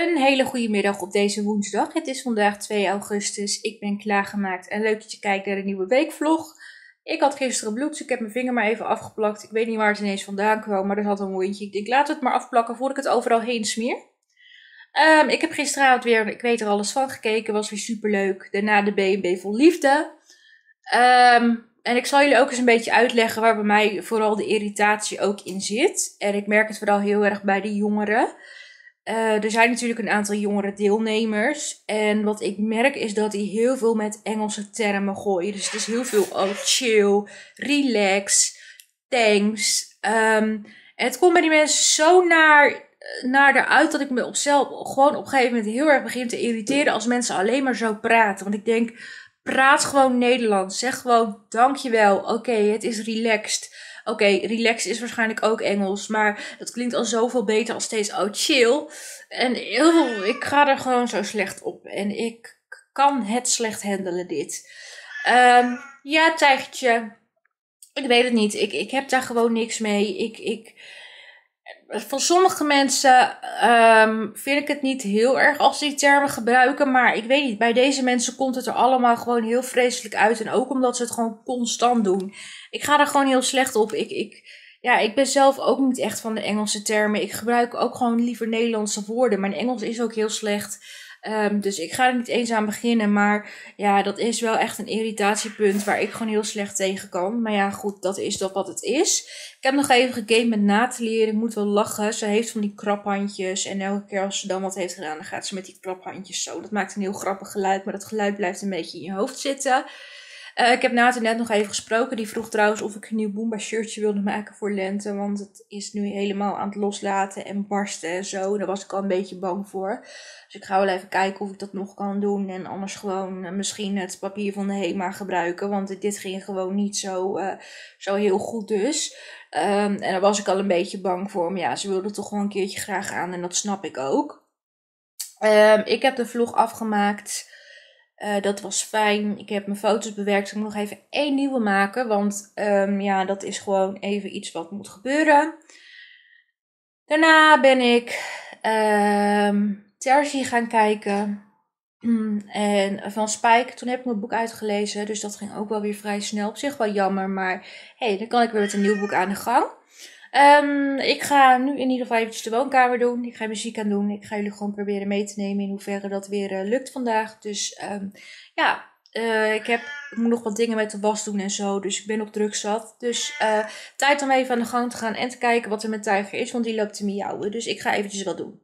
Een hele goede middag op deze woensdag. Het is vandaag 2 augustus. Ik ben klaargemaakt en leuk dat je kijkt naar de nieuwe weekvlog. Ik had gisteren bloed, dus ik heb mijn vinger maar even afgeplakt. Ik weet niet waar het ineens vandaan kwam, maar er had een wondje. Ik denk, laat het maar afplakken voordat ik het overal heen smeer. Um, ik heb gisteravond weer, ik weet er alles van, gekeken. Was weer super leuk. Daarna de B&B vol liefde. Um, en ik zal jullie ook eens een beetje uitleggen waar bij mij vooral de irritatie ook in zit. En ik merk het vooral heel erg bij de jongeren. Uh, er zijn natuurlijk een aantal jongere deelnemers. En wat ik merk is dat die heel veel met Engelse termen gooien. Dus het is heel veel oh, chill, relax, thanks. En het komt bij die mensen zo naar, naar eruit dat ik me op zelf gewoon op een gegeven moment heel erg begin te irriteren als mensen alleen maar zo praten. Want ik denk, praat gewoon Nederlands. Zeg gewoon dankjewel. Oké, het is relaxed. Oké, relaxed is waarschijnlijk ook Engels, maar dat klinkt al zoveel beter als steeds oh chill. En oh, ik ga er gewoon zo slecht op. En ik kan het slecht handelen dit. Um, ja, tijgertje. Ik weet het niet. Ik, ik heb daar gewoon niks mee. Ik, ik, van sommige mensen um, vind ik het niet heel erg als die termen gebruiken. Maar ik weet niet, bij deze mensen komt het er allemaal gewoon heel vreselijk uit. En ook omdat ze het gewoon constant doen. Ik ga er gewoon heel slecht op. Ik, ik, ja, ik ben zelf ook niet echt van de Engelse termen. Ik gebruik ook gewoon liever Nederlandse woorden. Mijn Engels is ook heel slecht. Um, dus ik ga er niet eens aan beginnen. Maar ja, dat is wel echt een irritatiepunt waar ik gewoon heel slecht tegen kan. Maar ja, goed, dat is toch wat het is. Ik heb nog even gegamed met Nathalie. Ik moet wel lachen. Ze heeft van die kraphandjes. En elke keer als ze dan wat heeft gedaan, dan gaat ze met die kraphandjes zo. Dat maakt een heel grappig geluid. Maar dat geluid blijft een beetje in je hoofd zitten. Uh, ik heb Nathan net nog even gesproken. Die vroeg trouwens of ik een nieuw Boomba shirtje wilde maken voor lente. Want het is nu helemaal aan het loslaten en barsten en zo. Daar was ik al een beetje bang voor. Dus ik ga wel even kijken of ik dat nog kan doen. En anders gewoon uh, misschien het papier van de HEMA gebruiken. Want dit ging gewoon niet zo, uh, zo heel goed dus. Um, en daar was ik al een beetje bang voor. Maar ja, ze wilde toch gewoon een keertje graag aan. En dat snap ik ook. Um, ik heb de vlog afgemaakt. Uh, dat was fijn. Ik heb mijn foto's bewerkt. Ik moet nog even één nieuwe maken. Want um, ja, dat is gewoon even iets wat moet gebeuren. Daarna ben ik um, Terzi gaan kijken. En van Spike, toen heb ik mijn boek uitgelezen. Dus dat ging ook wel weer vrij snel. Op zich wel jammer. Maar hey, dan kan ik weer met een nieuw boek aan de gang. Um, ik ga nu in ieder geval eventjes de woonkamer doen. Ik ga muziek aan doen. Ik ga jullie gewoon proberen mee te nemen in hoeverre dat weer uh, lukt vandaag. Dus um, ja, uh, ik, heb, ik moet nog wat dingen met de was doen en zo. Dus ik ben op druk zat. Dus uh, tijd om even aan de gang te gaan en te kijken wat er met Tiger is. Want die loopt te miauwen. Dus ik ga eventjes wat doen.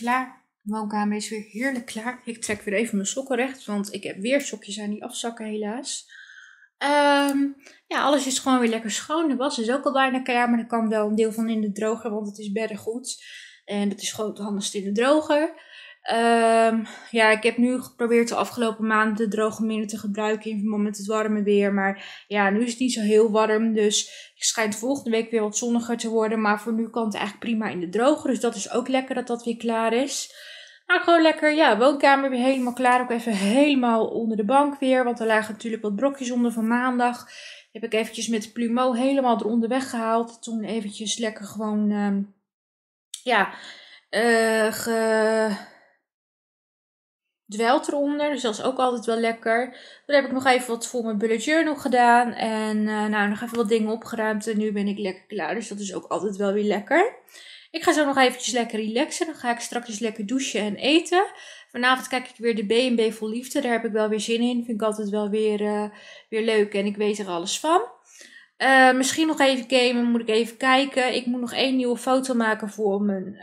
Klaar. De woonkamer is weer heerlijk klaar. Ik trek weer even mijn sokken recht, want ik heb weer sokjes aan die afzakken helaas. Um, ja, alles is gewoon weer lekker schoon. De was is ook al bijna klaar, maar er kan wel een deel van in de droger, want het is beddengoed. En dat is gewoon het handigst in de droger. Um, ja, ik heb nu geprobeerd de afgelopen maanden de droge minder te gebruiken in verband met het warme weer. Maar ja, nu is het niet zo heel warm. Dus het schijnt volgende week weer wat zonniger te worden. Maar voor nu kan het eigenlijk prima in de droge. Dus dat is ook lekker dat dat weer klaar is. Maar gewoon lekker, ja, woonkamer weer helemaal klaar. Ook even helemaal onder de bank weer. Want er lagen natuurlijk wat brokjes onder van maandag. Heb ik eventjes met plumeau helemaal eronder weggehaald. Toen eventjes lekker gewoon, ehm, ja, uh, ge dwelt eronder. Dus dat is ook altijd wel lekker. Dan heb ik nog even wat voor mijn bullet journal gedaan. En uh, nou, nog even wat dingen opgeruimd. En nu ben ik lekker klaar. Dus dat is ook altijd wel weer lekker. Ik ga zo nog eventjes lekker relaxen. Dan ga ik straks lekker douchen en eten. Vanavond kijk ik weer de B&B vol liefde. Daar heb ik wel weer zin in. Vind ik altijd wel weer, uh, weer leuk. En ik weet er alles van. Uh, misschien nog even gamen. Moet ik even kijken. Ik moet nog één nieuwe foto maken voor mijn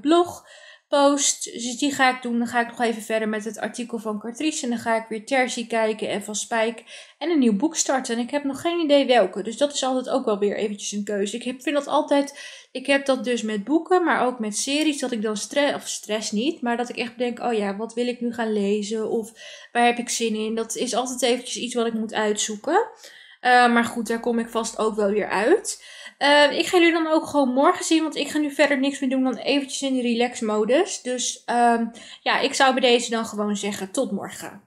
blog post. Dus die ga ik doen. Dan ga ik nog even verder met het artikel van Cartrice. En dan ga ik weer Terzi kijken en van Spijk. En een nieuw boek starten. En ik heb nog geen idee welke. Dus dat is altijd ook wel weer eventjes een keuze. Ik vind dat altijd... Ik heb dat dus met boeken, maar ook met series. Dat ik dan stress... Of stress niet. Maar dat ik echt denk, oh ja, wat wil ik nu gaan lezen? Of waar heb ik zin in? Dat is altijd eventjes iets wat ik moet uitzoeken. Uh, maar goed, daar kom ik vast ook wel weer uit. Uh, ik ga jullie dan ook gewoon morgen zien, want ik ga nu verder niks meer doen dan eventjes in de relax modus. Dus uh, ja, ik zou bij deze dan gewoon zeggen tot morgen.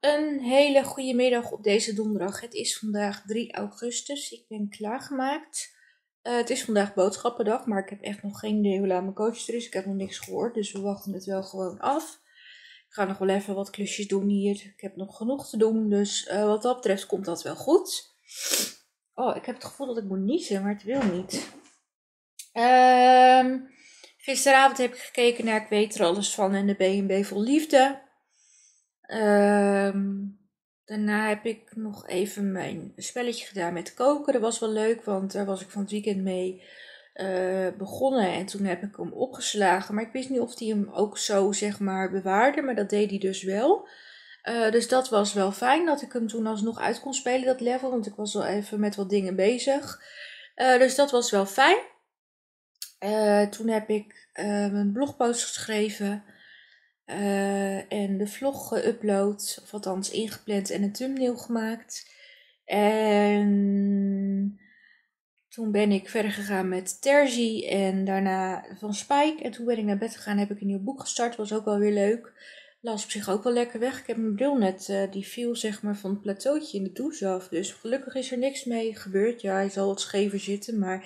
Een hele goede middag op deze donderdag. Het is vandaag 3 augustus. Ik ben klaargemaakt. Uh, het is vandaag boodschappendag, maar ik heb echt nog geen idee hoe laat mijn coach er is. Ik heb nog niks gehoord, dus we wachten het wel gewoon af. Ik ga nog wel even wat klusjes doen hier. Ik heb nog genoeg te doen. Dus uh, wat dat betreft komt dat wel goed. Oh, ik heb het gevoel dat ik moet niezen, maar het wil niet. Um, gisteravond heb ik gekeken naar Ik weet er alles van en de B&B vol liefde. Um, daarna heb ik nog even mijn spelletje gedaan met koken. Dat was wel leuk, want daar was ik van het weekend mee uh, begonnen en toen heb ik hem opgeslagen. Maar ik wist niet of hij hem ook zo zeg maar bewaarde, maar dat deed hij dus wel. Uh, dus dat was wel fijn dat ik hem toen alsnog uit kon spelen, dat level. Want ik was wel even met wat dingen bezig. Uh, dus dat was wel fijn. toen heb ik mijn blogpost geschreven. en de vlog geüpload. Of althans ingepland en een thumbnail gemaakt. En toen ben ik verder gegaan met Terzi en daarna van Spike. En toen ben ik naar bed gegaan heb ik een nieuw boek gestart. Was ook wel weer leuk. Las op zich ook wel lekker weg. Ik heb mijn bril net, uh, die viel zeg maar van het plateautje in de douche af. Dus gelukkig is er niks mee gebeurd. Ja, hij zal wat schever zitten, maar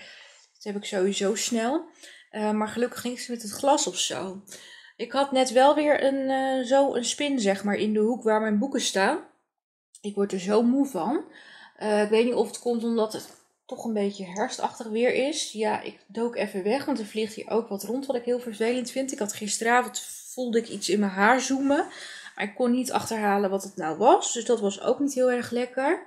dat heb ik sowieso snel. Uh, maar gelukkig niks met het glas of zo. Ik had net wel weer een, uh, zo een spin zeg maar in de hoek waar mijn boeken staan. Ik word er zo moe van. ik weet niet of het komt omdat het toch een beetje herfstachtig weer is. Ja, ik dook even weg, want er vliegt hier ook wat rond, wat ik heel vervelend vind. Ik had gisteravond, voelde ik iets in mijn haar zoomen, maar ik kon niet achterhalen wat het nou was. Dus dat was ook niet heel erg lekker.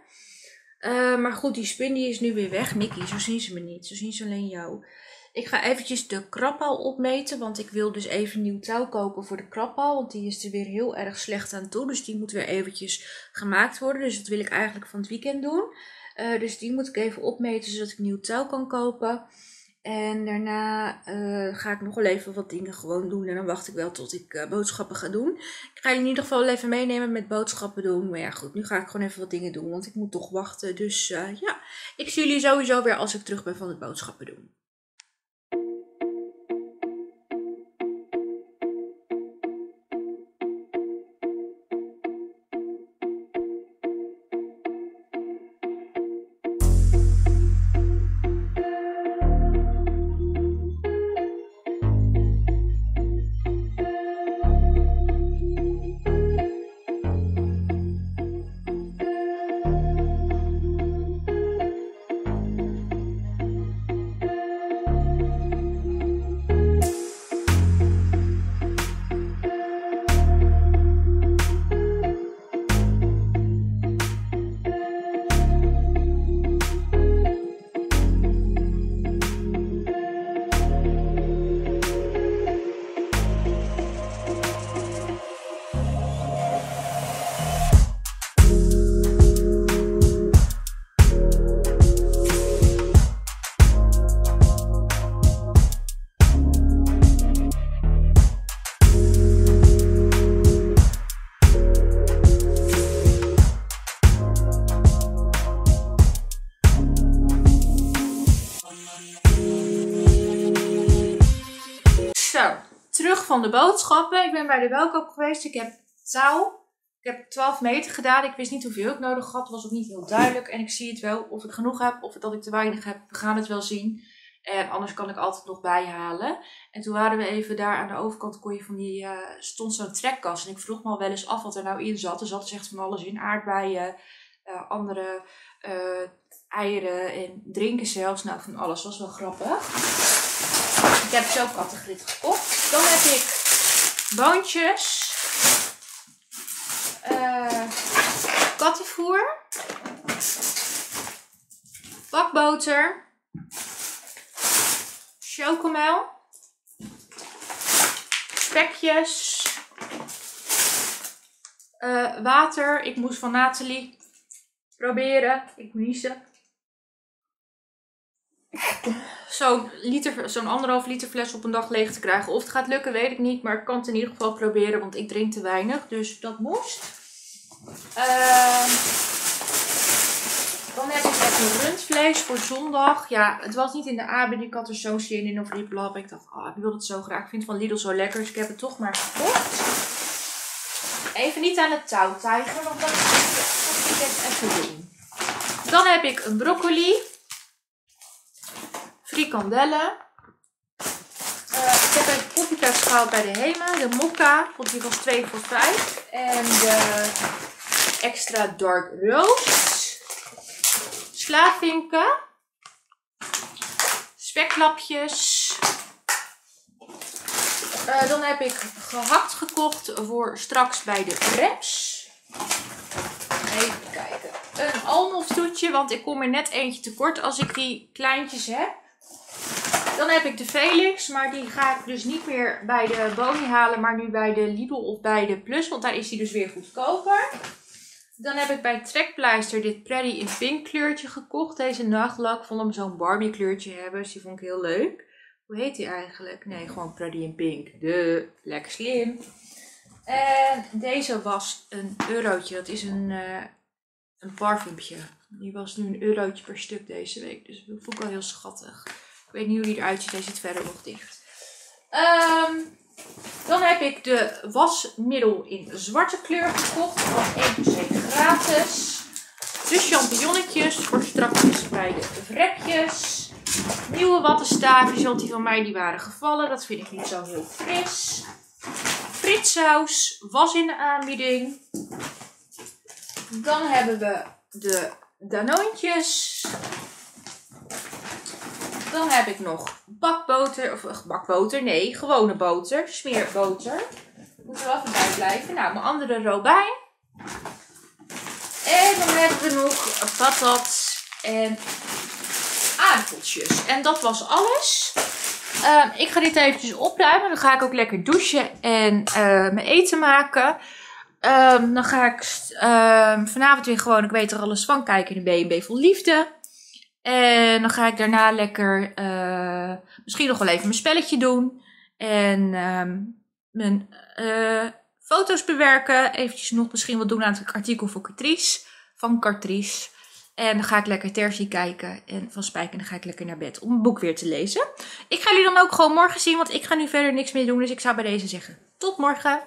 Uh, maar goed, die spin die is nu weer weg. Mickey, zo zien ze me niet. Zo zien ze alleen jou. Ik ga eventjes de krabpaal opmeten, want ik wil dus even nieuw touw kopen voor de krabpaal. Want die is er weer heel erg slecht aan toe, dus die moet weer eventjes gemaakt worden. Dus dat wil ik eigenlijk van het weekend doen. Uh, dus die moet ik even opmeten zodat ik nieuw touw kan kopen. En daarna uh, ga ik nog wel even wat dingen gewoon doen. En dan wacht ik wel tot ik uh, boodschappen ga doen. Ik ga jullie in ieder geval even meenemen met boodschappen doen. Maar ja, goed, nu ga ik gewoon even wat dingen doen. Want ik moet toch wachten. Dus ja, ik zie jullie sowieso weer als ik terug ben van het boodschappen doen. Van de boodschappen. Ik ben bij de welkoop geweest. Ik heb touw, Ik heb 12 meter gedaan. Ik wist niet hoeveel ik nodig had. Was ook niet heel duidelijk. En ik zie het wel of ik genoeg heb of dat ik te weinig heb. We gaan het wel zien. En anders kan ik altijd nog bijhalen. En toen waren we even daar aan de overkant, kon je van die, uh, stond zo'n trekkast. En ik vroeg me al wel eens af wat er nou in zat. Er zat dus echt van alles in. Aardbeien, uh, andere eieren en drinken zelfs. Nou, van alles. was wel grappig. Ik heb zo kattegrit gekocht. Dan heb ik boontjes. Uh, kattenvoer. Bakboter. Chocomel. Spekjes. Uh, water. Ik moest van Nathalie proberen. Ik niezen. Zo'n zo'n anderhalf liter fles op een dag leeg te krijgen. Of het gaat lukken, weet ik niet. Maar ik kan het in ieder geval proberen, want ik drink te weinig. Dus dat moest. Uh, dan heb ik even rundvlees voor zondag. Ja, het was niet in de avond. Ik had er zo zin in of riplap. Ik dacht, oh, ik wil het zo graag. Ik vind het van Lidl zo lekker. Dus ik heb het toch maar gekocht. Even niet aan het touw tijgen, want dan moet ik even doen. Dan heb ik een broccoli. Frikandellen. Uh, ik heb een koffiekaas gehaald bij de Hema. De mokka, want die was 2 voor 5. En de extra dark roast. Slavinken. Speklapjes. Uh, dan heb ik gehakt gekocht voor straks bij de reps. Even kijken. Een almoftoetje, want ik kom er net eentje tekort als ik die kleintjes heb. Dan heb ik de Felix, maar die ga ik dus niet meer bij de Boni halen, maar nu bij de Lidl of bij de Plus, want daar is die dus weer goedkoper. Dan heb ik bij Trekpleister dit Prairie in pink kleurtje gekocht. Deze nachtlak. Vond hem zo'n Barbie kleurtje hebben, dus die vond ik heel leuk. Hoe heet die eigenlijk? Nee, gewoon Prairie in pink. De, lekker slim. En deze was een eurotje. Dat is een, uh, een parfumpje. Die was nu een eurotje per stuk deze week. Dus dat vond ik wel heel schattig. Ik weet niet hoe die eruit ziet. Hij zit verder nog dicht. Um, dan heb ik de wasmiddel in zwarte kleur gekocht. Was 1 per gratis. De champignonnetjes voor strakjes bij de vrepjes. Nieuwe wattenstaafjes, want die van mij die waren gevallen. Dat vind ik niet zo heel fris. Fritsaus was in de aanbieding. Dan hebben we de Danoontjes. Dan heb ik nog bakboter, of bakboter, nee, gewone boter, smeerboter. Moet er wel even bij blijven. Nou, mijn andere robijn. En dan hebben we nog patat en aardappeltjes. En dat was alles. Uh, ik ga dit eventjes opruimen. Dan ga ik ook lekker douchen en uh, mijn eten maken. Um, dan ga ik uh, vanavond weer gewoon, ik weet er alles van, kijken in de B&B vol liefde. En dan ga ik daarna lekker uh, misschien nog wel even mijn spelletje doen. En um, mijn uh, foto's bewerken. Eventjes nog misschien wat doen aan het artikel voor Catrice. Van Catrice. En dan ga ik lekker Terzi kijken. En van Spijk. En dan ga ik lekker naar bed om een boek weer te lezen. Ik ga jullie dan ook gewoon morgen zien. Want ik ga nu verder niks meer doen. Dus ik zou bij deze zeggen. Tot morgen.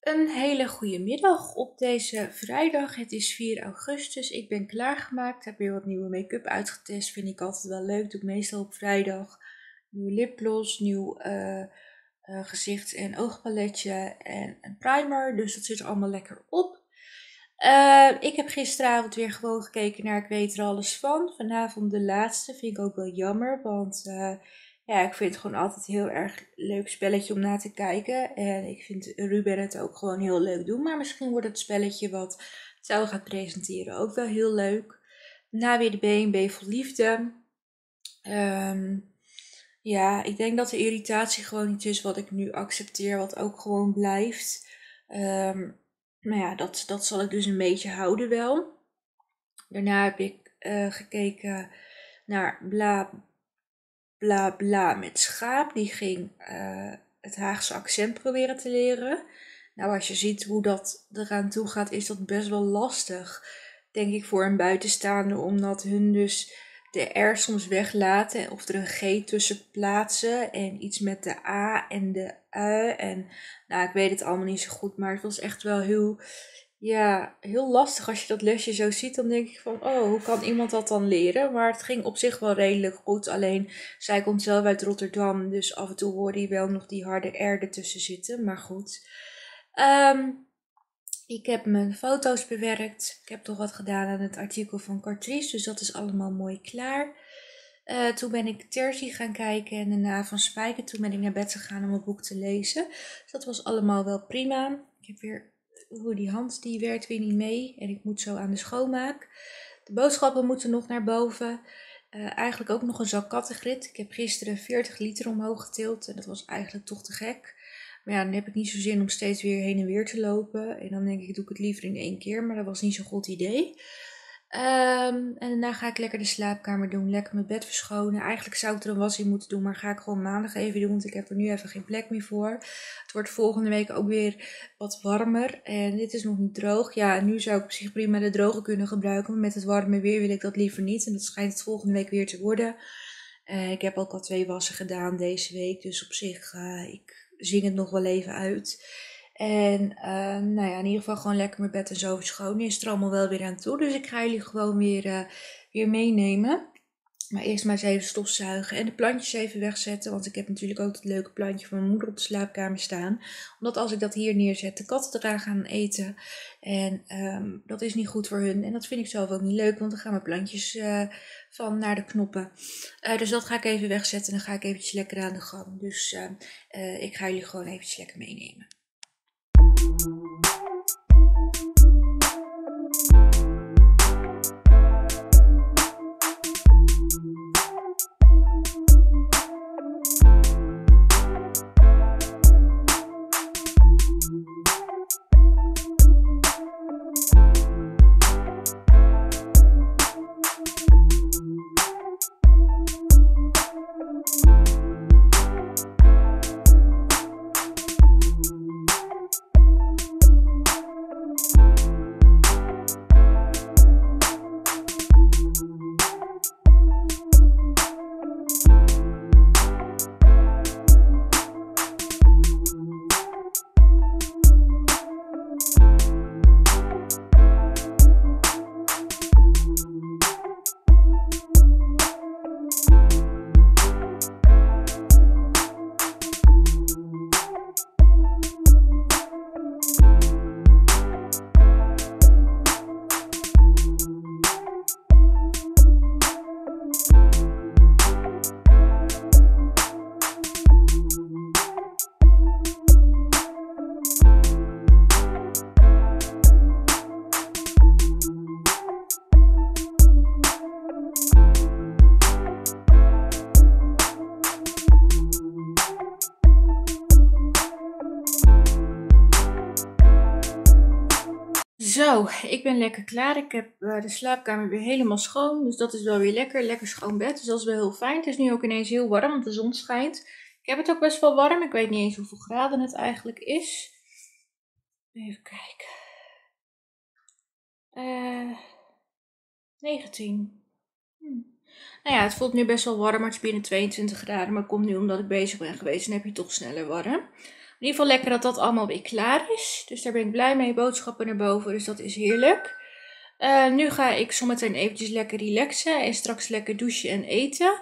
Een hele goede middag op deze vrijdag. Het is 4 augustus. Ik ben klaargemaakt. Heb weer wat nieuwe make-up uitgetest. Vind ik altijd wel leuk. Doe ik meestal op vrijdag. Nieuw lipgloss, nieuw uh, uh, gezichts- en oogpaletje en een primer. Dus dat zit er allemaal lekker op. Uh, ik heb gisteravond weer gewoon gekeken naar Ik weet er alles van. Vanavond de laatste. Vind ik ook wel jammer. Want ja, ik vind het gewoon altijd heel erg leuk spelletje om naar te kijken. En ik vind Ruben het ook gewoon heel leuk doen. Maar misschien wordt het spelletje wat Zou gaat presenteren ook wel heel leuk. Na weer de B&B voor liefde. Um, ja, ik denk dat de irritatie gewoon iets is wat ik nu accepteer. Wat ook gewoon blijft. Um, maar ja, dat, dat zal ik dus een beetje houden wel. Daarna heb ik uh, gekeken naar Bla bla bla met schaap. Die ging uh, het Haagse accent proberen te leren. Nou, als je ziet hoe dat eraan toe gaat, is dat best wel lastig. Denk ik voor een buitenstaander, omdat hun dus de R soms weglaten of er een G tussen plaatsen en iets met de A en de U. En nou, ik weet het allemaal niet zo goed, maar het was echt wel heel, ja, heel lastig als je dat lesje zo ziet. Dan denk ik van, oh, hoe kan iemand dat dan leren? Maar het ging op zich wel redelijk goed. Alleen, zij komt zelf uit Rotterdam, dus af en toe hoorde je wel nog die harde R ertussen zitten. Maar goed. Um, ik heb mijn foto's bewerkt. Ik heb toch wat gedaan aan het artikel van Cartrice, dus dat is allemaal mooi klaar. Uh, toen ben ik Terzi gaan kijken en daarna van Spijker. Toen ben ik naar bed gegaan om een boek te lezen. Dus dat was allemaal wel prima. Ik heb weer, hoe die hand die werkt weer niet mee en ik moet zo aan de schoonmaak. De boodschappen moeten nog naar boven. Uh, eigenlijk ook nog een zak kattengrit. Ik heb gisteren 40 liter omhoog getild en dat was eigenlijk toch te gek. Maar ja, dan heb ik niet zo zin om steeds weer heen en weer te lopen. En dan denk ik, doe ik het liever in één keer. Maar dat was niet zo'n goed idee. Um, en daarna ga ik lekker de slaapkamer doen. Lekker mijn bed verschonen. Eigenlijk zou ik er een was in moeten doen. Maar ga ik gewoon maandag even doen. Want ik heb er nu even geen plek meer voor. Het wordt volgende week ook weer wat warmer. En dit is nog niet droog. Ja, nu zou ik op zich prima de droge kunnen gebruiken. Maar met het warme weer wil ik dat liever niet. En dat schijnt het volgende week weer te worden. Uh, ik heb ook al twee wassen gedaan deze week. Dus op zich, uh, ik zing het nog wel even uit. En uh, nou ja, in ieder geval gewoon lekker mijn bed en zo verschonen. Is er allemaal wel weer aan toe. Dus ik ga jullie gewoon weer, uh, weer meenemen. Maar eerst maar eens even stofzuigen en de plantjes even wegzetten. Want ik heb natuurlijk ook het leuke plantje van mijn moeder op de slaapkamer staan. Omdat als ik dat hier neerzet, de katten eraan gaan eten. En um, dat is niet goed voor hun. En dat vind ik zelf ook niet leuk, want dan gaan mijn plantjes uh, van naar de knoppen. Uh, dus dat ga ik even wegzetten en dan ga ik eventjes lekker aan de gang. Dus uh, ik ga jullie gewoon eventjes lekker meenemen. ik ben lekker klaar. Ik heb uh, de slaapkamer weer helemaal schoon. Dus dat is wel weer lekker. Lekker schoon bed. Dus dat is wel heel fijn. Het is nu ook ineens heel warm, want de zon schijnt. Ik heb het ook best wel warm. Ik weet niet eens hoeveel graden het eigenlijk is. Even kijken. Uh, 19. Hm. Nou ja, het voelt nu best wel warm, maar het is binnen 22 graden. Maar komt nu omdat ik bezig ben geweest en heb je toch sneller warm. In ieder geval lekker dat dat allemaal weer klaar is. Dus daar ben ik blij mee. Boodschappen naar boven, dus dat is heerlijk. Uh, nu ga ik zometeen eventjes lekker relaxen en straks lekker douchen en eten.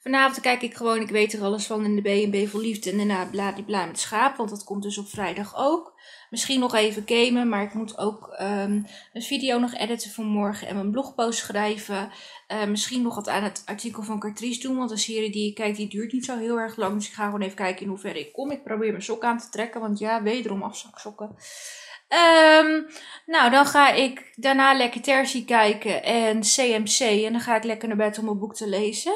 Vanavond kijk ik gewoon, ik weet er alles van in de B&B voor liefde en daarna bla met schaap, want dat komt dus op vrijdag ook. Misschien nog even gamen, maar ik moet ook um, een video nog editen voor morgen en mijn blogpost schrijven. Uh, misschien nog wat aan het artikel van Cartrice doen, want de serie die ik kijk, die duurt niet zo heel erg lang. Dus ik ga gewoon even kijken in hoeverre ik kom. Ik probeer mijn sok aan te trekken, want ja, wederom afzaksokken. Um, nou, dan ga ik daarna lekker Terzi kijken en CMC. En dan ga ik lekker naar bed om mijn boek te lezen.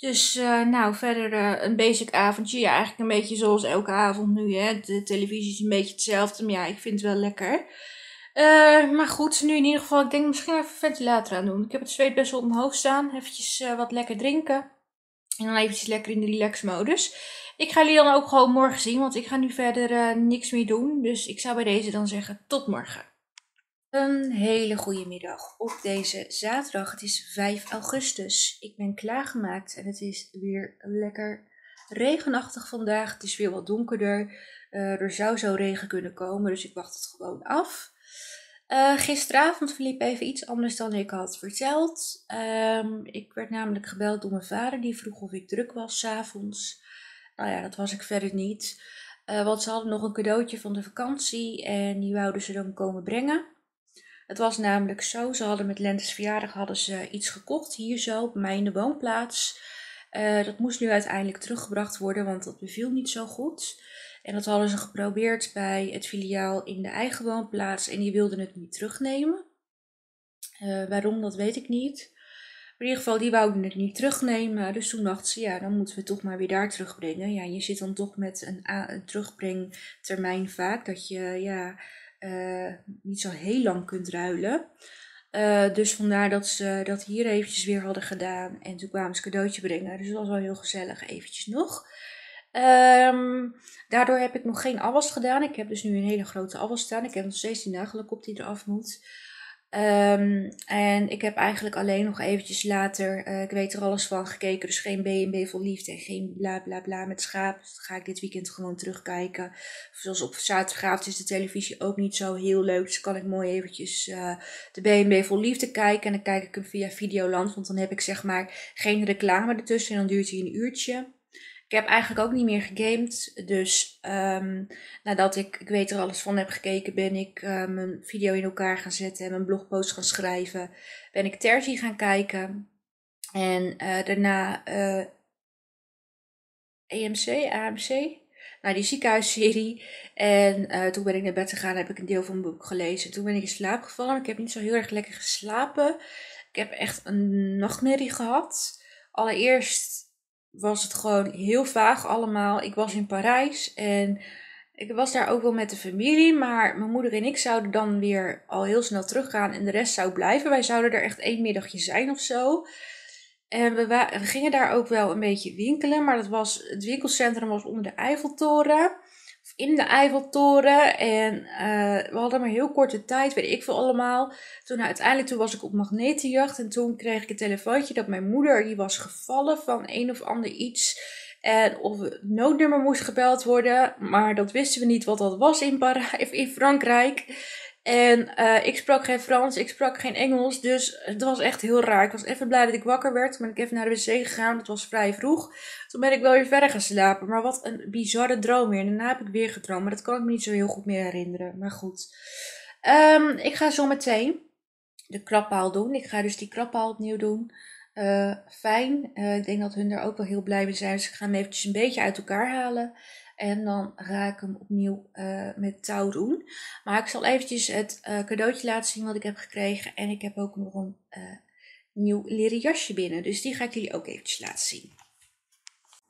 Dus uh, nou, verder uh, een basic avondje. Ja, eigenlijk een beetje zoals elke avond nu. Hè. De televisie is een beetje hetzelfde. Maar ja, ik vind het wel lekker. Uh, maar goed, nu in ieder geval. Ik denk misschien even ventilator aan doen. Ik heb het zweet best wel hoofd staan. Eventjes wat lekker drinken. En dan eventjes lekker in de relax modus. Ik ga jullie dan ook gewoon morgen zien. Want ik ga nu verder niks meer doen. Dus ik zou bij deze dan zeggen tot morgen. Een hele goede middag op deze zaterdag. Het is 5 augustus. Ik ben klaargemaakt en het is weer lekker regenachtig vandaag. Het is weer wat donkerder. Uh, er zou zo regen kunnen komen, dus ik wacht het gewoon af. Uh, gisteravond verliep even iets anders dan ik had verteld. Um, ik werd namelijk gebeld door mijn vader, die vroeg of ik druk was s'avonds. Nou ja, dat was ik verder niet. Uh, want ze hadden nog een cadeautje van de vakantie en die wouden ze dan komen brengen. Het was namelijk zo, ze hadden met Lentes verjaardag hadden ze iets gekocht hier zo bij in de woonplaats. Uh, dat moest nu uiteindelijk teruggebracht worden, want dat beviel niet zo goed. En dat hadden ze geprobeerd bij het filiaal in de eigen woonplaats en die wilden het niet terugnemen. Uh, waarom, dat weet ik niet. in ieder geval, die wouden het niet terugnemen. Dus toen dachten ze, ja, dan moeten we het toch maar weer daar terugbrengen. Ja, je zit dan toch met een, een terugbrengtermijn vaak. Dat je, ja, uh, niet zo heel lang kunt ruilen. Uh, dus vandaar dat ze dat hier eventjes weer hadden gedaan. En toen kwamen ze cadeautje brengen. Dus dat was wel heel gezellig eventjes nog. Um, daardoor heb ik nog geen afwas gedaan. Ik heb dus nu een hele grote afwas staan. Ik heb nog steeds die nagelkop die eraf moet. Um, en ik heb eigenlijk alleen nog eventjes later, uh, ik weet er alles van, gekeken. Dus geen B&B vol liefde en geen bla bla bla met schaap. Dus dat ga ik dit weekend gewoon terugkijken. Zoals op zaterdagavond is de televisie ook niet zo heel leuk. Dus kan ik mooi eventjes uh, de B&B vol liefde kijken. En dan kijk ik hem via Videoland. Want dan heb ik zeg maar geen reclame ertussen. En dan duurt hij een uurtje. Ik heb eigenlijk ook niet meer gegamed. Dus um, nadat ik, ik weet er alles van heb gekeken, ben ik uh, mijn video in elkaar gaan zetten en mijn blogpost gaan schrijven. Ben ik Terzi gaan kijken. En uh, daarna uh, EMC, AMC. Nou, die ziekenhuisserie. En toen ben ik naar bed gegaan, heb ik een deel van mijn boek gelezen. Toen ben ik in slaap gevallen. Ik heb niet zo heel erg lekker geslapen. Ik heb echt een nachtmerrie gehad. Allereerst was het gewoon heel vaag allemaal. Ik was in Parijs en ik was daar ook wel met de familie, maar mijn moeder en ik zouden dan weer al heel snel teruggaan en de rest zou blijven. Wij zouden er echt één middagje zijn of zo. En we, we gingen daar ook wel een beetje winkelen, maar dat was, het winkelcentrum was onder de Eiffeltoren in de Eiffeltoren. En uh, we hadden maar heel korte tijd, weet ik veel allemaal. Toen uiteindelijk toen was ik op magnetenjacht. En toen kreeg ik een telefoontje dat mijn moeder die was gevallen van een of ander iets. En of het noodnummer moest gebeld worden. Maar dat wisten we niet wat dat was in, in Frankrijk. En uh, ik sprak geen Frans, ik sprak geen Engels. Dus het was echt heel raar. Ik was even blij dat ik wakker werd. Ben ik even naar de wc gegaan. Het was vrij vroeg. Toen ben ik wel weer verder gaan slapen. Maar wat een bizarre droom weer. Daarna heb ik weer gedroomd. Maar dat kan ik me niet zo heel goed meer herinneren. Maar goed. Um, ik ga zo meteen de krappaal doen. Ik ga dus die krappaal opnieuw doen. Uh, fijn. Uh, ik denk dat hun er ook wel heel blij mee zijn. Dus ik ga hem eventjes een beetje uit elkaar halen. En dan ga ik hem opnieuw uh, met touw doen. Maar ik zal eventjes het uh, cadeautje laten zien wat ik heb gekregen. En ik heb ook nog een uh, nieuw leren jasje binnen. Dus die ga ik jullie ook eventjes laten zien.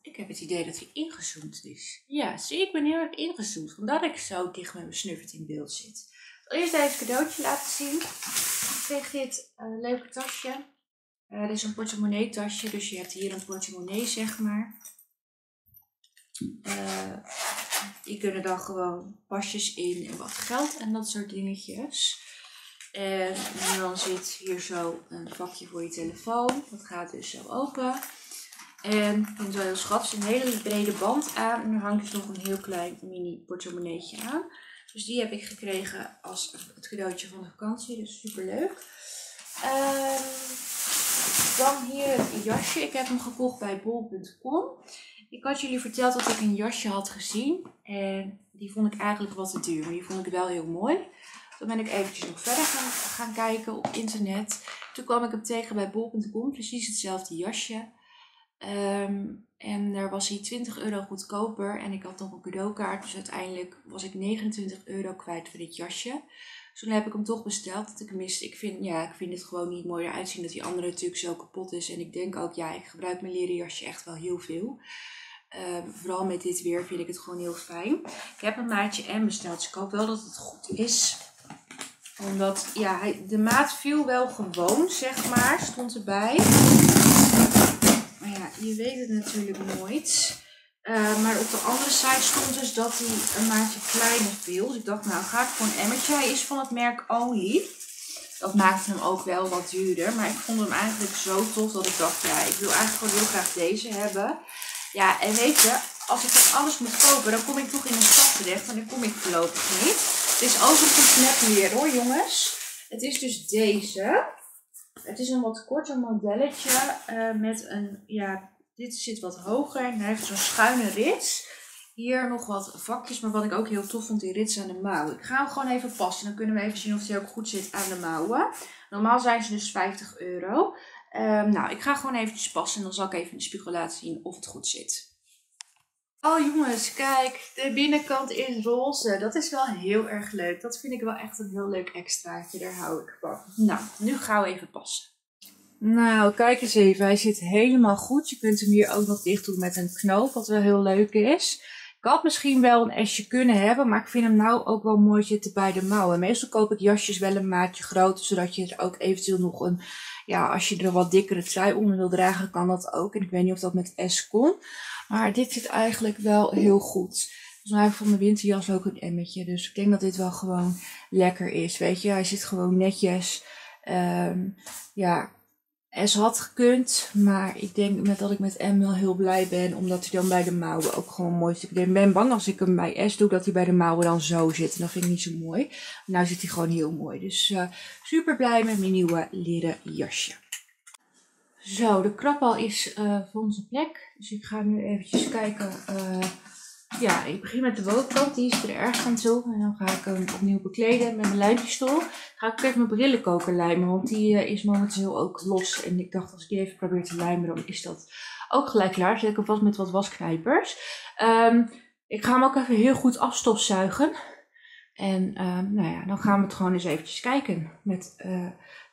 Ik heb het idee dat hij ingezoomd is. Ja, zie ik ben heel erg ingezoomd. Vandaar dat ik zo dicht met mijn snuffert in beeld zit. Ik zal eerst even het cadeautje laten zien. Ik kreeg dit leuke tasje. dit is een portemonnee tasje. Dus je hebt hier een portemonnee zeg maar. Uh, die kunnen dan gewoon pasjes in en wat geld en dat soort dingetjes. En dan zit hier zo een vakje voor je telefoon. Dat gaat dus zo open. En ik vind wel heel schattig. een hele brede band aan. En er hangt dus nog een heel klein mini portemonneetje aan. Dus die heb ik gekregen als het cadeautje van de vakantie. Dus super leuk. Um, dan hier het jasje. Ik heb hem gekocht bij bol.com. Ik had jullie verteld dat ik een jasje had gezien. En die vond ik eigenlijk wat te duur. Maar die vond ik wel heel mooi. Toen ben ik eventjes nog verder gaan, gaan kijken op internet. Toen kwam ik hem tegen bij bol.com. Precies hetzelfde jasje. Um, en daar was hij 20 euro goedkoper. En ik had nog een cadeaukaart. Dus uiteindelijk was ik 29 euro kwijt voor dit jasje. Toen heb ik hem toch besteld. Dat ik hem. Ik vind, ja, ik vind het gewoon niet mooi eruit zien dat die andere natuurlijk zo kapot is. En ik denk ook, ja, ik gebruik mijn leren jasje echt wel heel veel. Uh, vooral met dit weer vind ik het gewoon heel fijn. Ik heb een maatje M besteld. Dus ik hoop wel dat het goed is. Omdat, ja, de maat viel wel gewoon, zeg maar. Stond erbij. Maar ja, je weet het natuurlijk nooit. Eh, maar op de andere site stond dus dat hij een maatje kleiner viel. Dus ik dacht, nou ga ik voor een emmertje. Hij is van het merk Only. Dat maakte hem ook wel wat duurder. Maar ik vond hem eigenlijk zo tof dat ik dacht, ja, ik wil eigenlijk gewoon heel graag deze hebben. Ja, en weet je, als ik dan alles moet kopen, dan kom ik toch in een stad terecht. En dan kom ik voorlopig niet. Het is overigens net weer hoor, jongens. Het is dus deze. Het is een wat korter modelletje uh, met een, ja, dit zit wat hoger en hij heeft zo'n schuine rits. Hier nog wat vakjes, maar wat ik ook heel tof vond, die rits aan de mouwen. Ik ga hem gewoon even passen, dan kunnen we even zien of hij ook goed zit aan de mouwen. Normaal zijn ze dus 50 euro. Um, nou, ik ga gewoon eventjes passen en dan zal ik even in de spiegel laten zien of het goed zit. Oh jongens, kijk, de binnenkant is roze. Dat is wel heel erg leuk. Dat vind ik wel echt een heel leuk extraatje. Daar hou ik van. Nou, nu gaan we even passen. Nou, kijk eens even. Hij zit helemaal goed. Je kunt hem hier ook nog dicht doen met een knoop, wat wel heel leuk is. Ik had misschien wel een esje kunnen hebben, maar ik vind hem nou ook wel mooi zitten bij de mouwen. Meestal koop ik jasjes wel een maatje groter, zodat je er ook eventueel nog een, ja, als je er wat dikkere trui onder wil dragen, kan dat ook. En ik weet niet of dat met S kon. Maar dit zit eigenlijk wel heel goed. Dus nou heb van mijn winterjas ook een emmetje. Dus ik denk dat dit wel gewoon lekker is. Weet je, hij zit gewoon netjes. Um, ja, S had gekund, maar ik denk met dat ik met M wel heel blij ben, omdat hij dan bij de mouwen ook gewoon mooi zit. Ik ben bang als ik hem bij S doe, dat hij bij de mouwen dan zo zit. En dat vind ik niet zo mooi. Nou zit hij gewoon heel mooi. Dus uh, super blij met mijn nieuwe leren jasje. Zo, de krabal is uh, van zijn plek. Dus ik ga nu eventjes kijken. Uh, ja, ik begin met de bovenkant. Die is er erg aan toe. En dan ga ik hem opnieuw bekleden met mijn lijmpistool. Ga ik even mijn brillenkoker lijmen. Want die uh, is momenteel ook los. En ik dacht als ik die even probeer te lijmen, dan is dat ook gelijk klaar. Zet ik hem vast met wat wasknijpers. Um, ik ga hem ook even heel goed afstofzuigen. En um, nou ja, dan gaan we het gewoon eens eventjes kijken met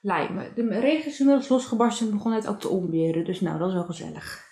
lijmen. De regen is inmiddels losgebarsten en begon het ook te onweren. Dus nou, dat is wel gezellig.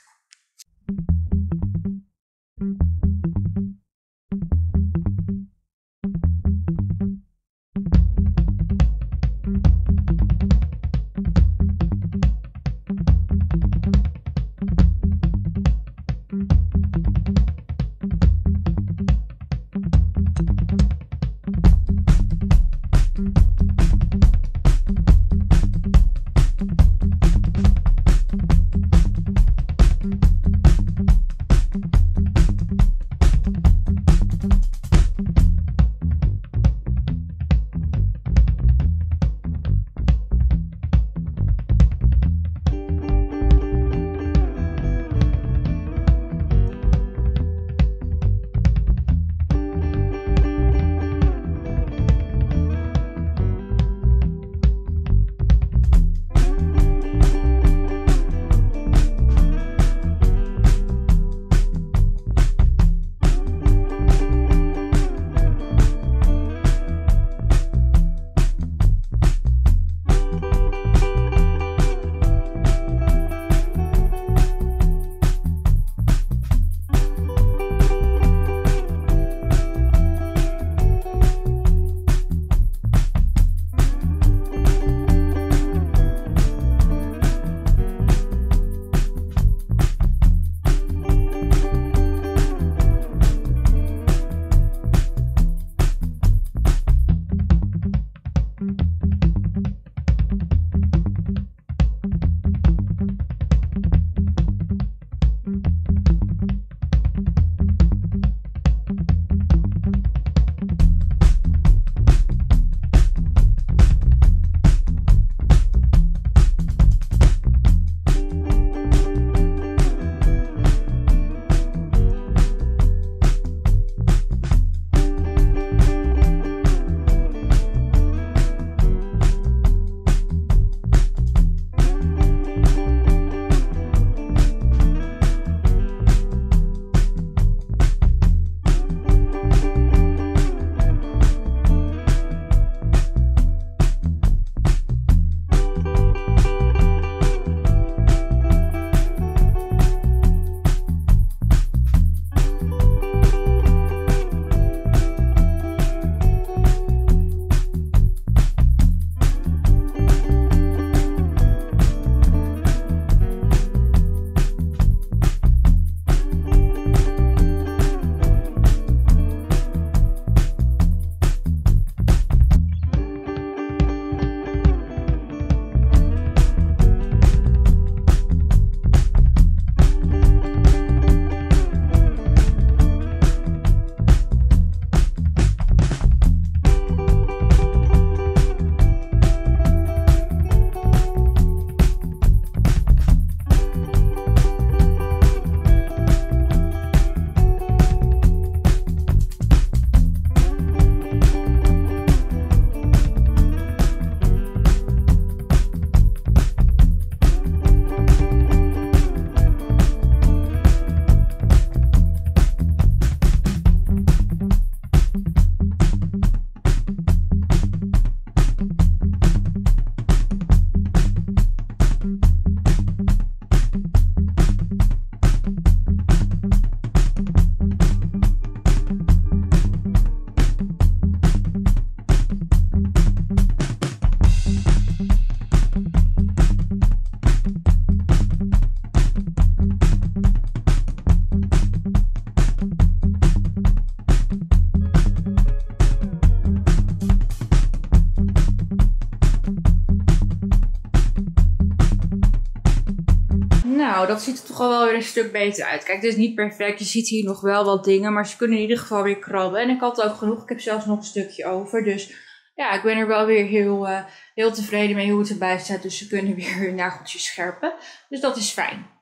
Al wel weer een stuk beter uit. Kijk, het is niet perfect. Je ziet hier nog wel wat dingen, maar ze kunnen in ieder geval weer krabben. En ik had ook genoeg. Ik heb zelfs nog een stukje over. Dus ja, ik ben er wel weer heel, uh, heel tevreden mee hoe het erbij staat. Dus ze kunnen weer hun nageltjes scherpen. Dus dat is fijn.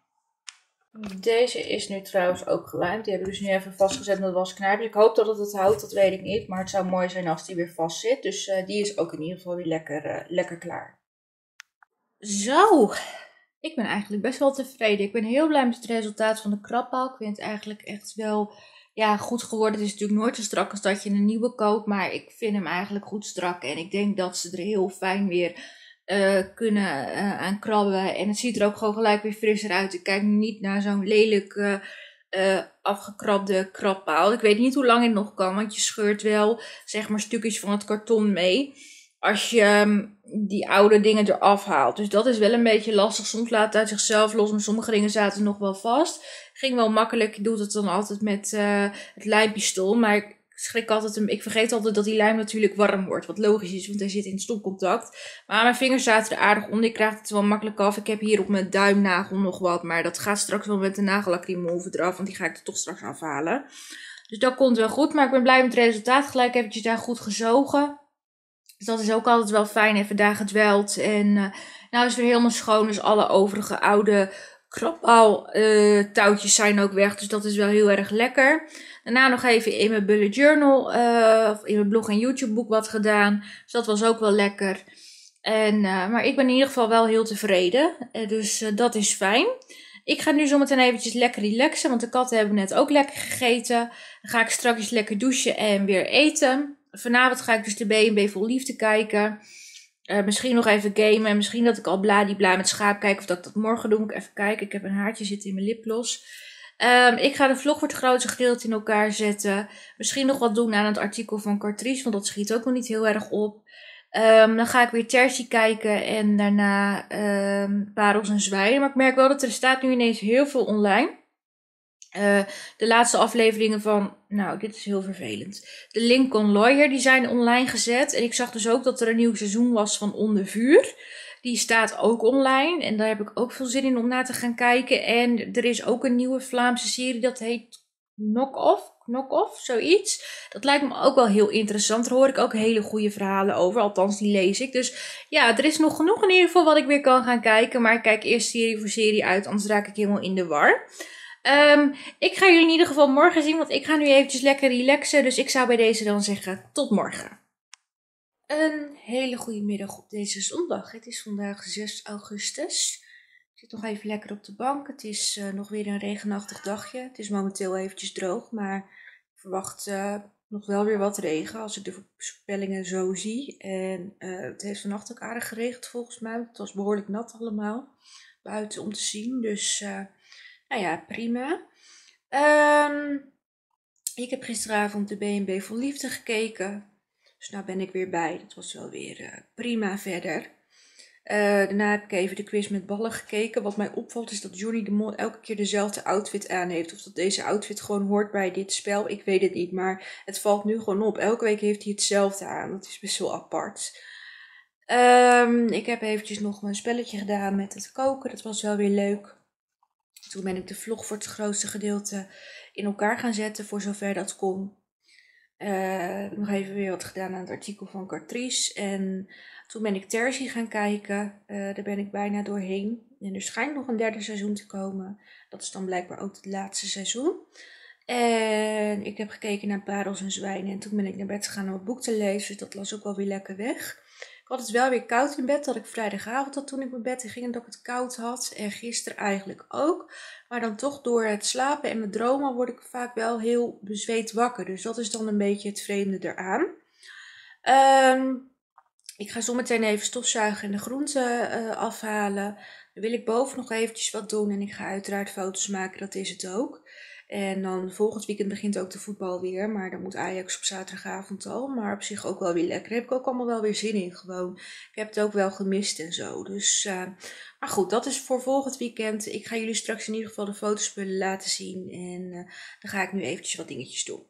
Deze is nu trouwens ook gelijmd. Die hebben we dus nu even vastgezet met wasknijper. Ik hoop dat het het houdt, dat weet ik niet. Maar het zou mooi zijn als die weer vast zit. Dus uh, die is ook in ieder geval weer lekker, uh, lekker klaar. Zo, ik ben eigenlijk best wel tevreden. Ik ben heel blij met het resultaat van de krabpaal. Ik vind het eigenlijk echt wel ja, goed geworden. Het is natuurlijk nooit zo strak als dat je een nieuwe koopt. Maar ik vind hem eigenlijk goed strak. En ik denk dat ze er heel fijn weer uh, kunnen uh, aan krabben. En het ziet er ook gewoon gelijk weer frisser uit. Ik kijk niet naar zo'n lelijk uh, afgekrabde krabpaal. Ik weet niet hoe lang het nog kan. Want je scheurt wel zeg maar stukjes van het karton mee als je um, die oude dingen eraf haalt. Dus dat is wel een beetje lastig. Soms laat het uit zichzelf los, maar sommige dingen zaten nog wel vast. Ging wel makkelijk. Je doet het dan altijd met uh, het lijmpistool. Maar ik schrik altijd, ik vergeet altijd dat die lijm natuurlijk warm wordt. Wat logisch is, want hij zit in stopcontact. Maar mijn vingers zaten er aardig onder. Ik krijg het wel makkelijk af. Ik heb hier op mijn duimnagel nog wat. Maar dat gaat straks wel met de nagellak remover eraf. Want die ga ik er toch straks afhalen. Dus dat komt wel goed. Maar ik ben blij met het resultaat. Gelijk eventjes daar goed gezogen. Dus dat is ook altijd wel fijn. Even daar gedweld. En uh, nou is het weer helemaal schoon. Dus alle overige oude krabbaal uh, touwtjes zijn ook weg. Dus dat is wel heel erg lekker. Daarna nog even in mijn bullet journal. Uh, of in mijn blog en YouTube boek wat gedaan. Dus dat was ook wel lekker. En, uh, maar ik ben in ieder geval wel heel tevreden. Dus dat is fijn. Ik ga nu zometeen eventjes lekker relaxen. Want de katten hebben net ook lekker gegeten. Dan ga ik straks lekker douchen en weer eten vanavond ga ik dus de B&B vol liefde kijken. Uh, misschien nog even gamen. Misschien dat ik al bladibla met schaap kijk. Of dat ik dat morgen doe. Ik even kijken. Ik heb een haartje zitten in mijn lipgloss. Um, ik ga de vlog voor het grootste gedeelte in elkaar zetten. Misschien nog wat doen aan het artikel van Cartrice. Want dat schiet ook nog niet heel erg op. Um, dan ga ik weer Tertie kijken. En daarna um, Parels en Zwijnen. Maar ik merk wel dat er staat nu ineens heel veel online. Uh, de laatste afleveringen van, nou, dit is heel vervelend. De Lincoln Lawyer, die zijn online gezet. En ik zag dus ook dat er een nieuw seizoen was van Onder Vuur. Die staat ook online. En daar heb ik ook veel zin in om naar te gaan kijken. En er is ook een nieuwe Vlaamse serie, dat heet Knock-Off. Knock-Off, zoiets. Dat lijkt me ook wel heel interessant. Daar hoor ik ook hele goede verhalen over. Althans, die lees ik. Dus ja, er is nog genoeg in ieder geval wat ik weer kan gaan kijken. Maar ik kijk eerst serie voor serie uit, anders raak ik helemaal in de war. Um, ik ga jullie in ieder geval morgen zien, want ik ga nu eventjes lekker relaxen. Dus ik zou bij deze dan zeggen, tot morgen. Een hele goede middag op deze zondag. Het is vandaag 6 augustus. Ik zit nog even lekker op de bank. Het is uh, nog weer een regenachtig dagje. Het is momenteel eventjes droog, maar ik verwacht uh, nog wel weer wat regen als ik de voorspellingen zo zie. En uh, het heeft vannacht ook aardig geregend volgens mij. Het was behoorlijk nat allemaal buiten om te zien. Dus nou ja, prima. Um, ik heb gisteravond de B&B Vol Liefde gekeken. Dus nou ben ik weer bij. Dat was wel weer uh, prima verder. Uh, daarna heb ik even de quiz met ballen gekeken. Wat mij opvalt is dat Johnny de Mol elke keer dezelfde outfit aan heeft. Of dat deze outfit gewoon hoort bij dit spel. Ik weet het niet, maar het valt nu gewoon op. Elke week heeft hij hetzelfde aan. Dat is best wel apart. Um, ik heb eventjes nog een spelletje gedaan met het koken. Dat was wel weer leuk. Toen ben ik de vlog voor het grootste gedeelte in elkaar gaan zetten, voor zover dat kon. Uh, nog even weer wat gedaan aan het artikel van Cartrice. En toen ben ik Terzi gaan kijken. Uh, daar ben ik bijna doorheen. En er schijnt nog een derde seizoen te komen. Dat is dan blijkbaar ook het laatste seizoen. En ik heb gekeken naar Parels en Zwijnen. En toen ben ik naar bed gegaan om het boek te lezen. Dus dat las ook wel weer lekker weg. Had het wel weer koud in bed, dat ik vrijdagavond had toen ik mijn bed in ging en dat ik het koud had. En gisteren eigenlijk ook. Maar dan toch door het slapen en mijn dromen word ik vaak wel heel bezweet wakker. Dus dat is dan een beetje het vreemde eraan. Um, ik ga zometeen even stofzuigen en de groenten uh, afhalen. Dan wil ik boven nog eventjes wat doen en ik ga uiteraard foto's maken, dat is het ook. En dan volgend weekend begint ook de voetbal weer. Maar dan moet Ajax op zaterdagavond al. Maar op zich ook wel weer lekker. Daar heb ik ook allemaal wel weer zin in gewoon. Ik heb het ook wel gemist en zo. Dus, uh, maar goed, dat is voor volgend weekend. Ik ga jullie straks in ieder geval de fotospullen laten zien. En uh, dan ga ik nu eventjes wat dingetjes doen.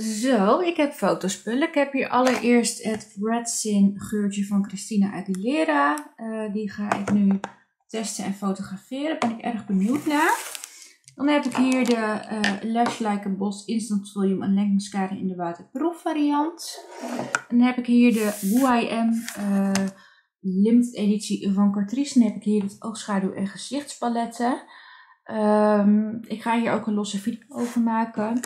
Zo, ik heb fotospullen. Ik heb hier allereerst het Red Sin geurtje van Christina Aguilera. Uh, die ga ik nu testen en fotograferen. Daar ben ik erg benieuwd naar. Dan heb ik hier de uh, Lash Like a Boss Instant Volume en in de waterproof variant. Dan heb ik hier de Am uh, Limited Editie van Catrice. Dan heb ik hier het oogschaduw en gezichtspaletten. Um, ik ga hier ook een losse video over maken.